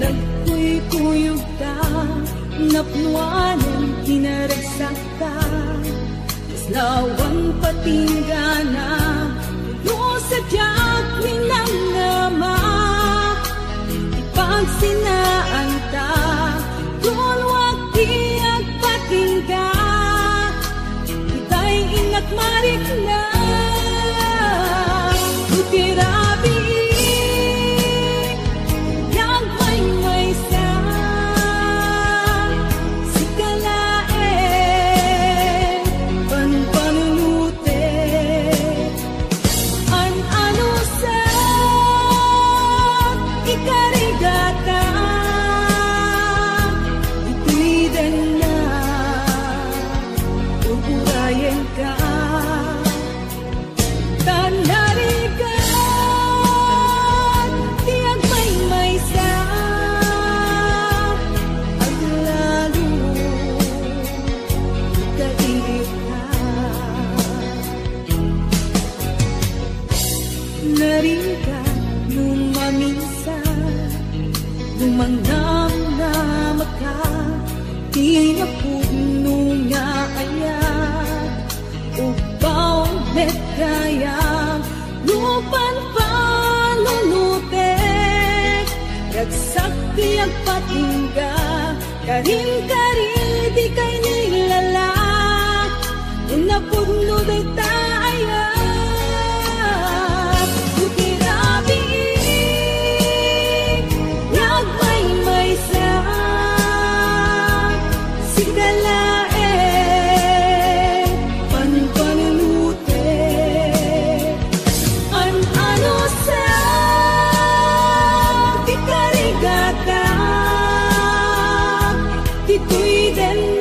nagkuykuyog ta Napnuanan hinaragsak ta Islawan patinggana Puno sa tiyak minanama Pag sinaan ta Tulwag tiyak patingga Kita'y inakmarik na Narika nung Lumangnam na maka Di nga ayat Ubaw met kayang Lupan palulutek Ragsakti ang patingga Karin-karin di kay khi tuy đến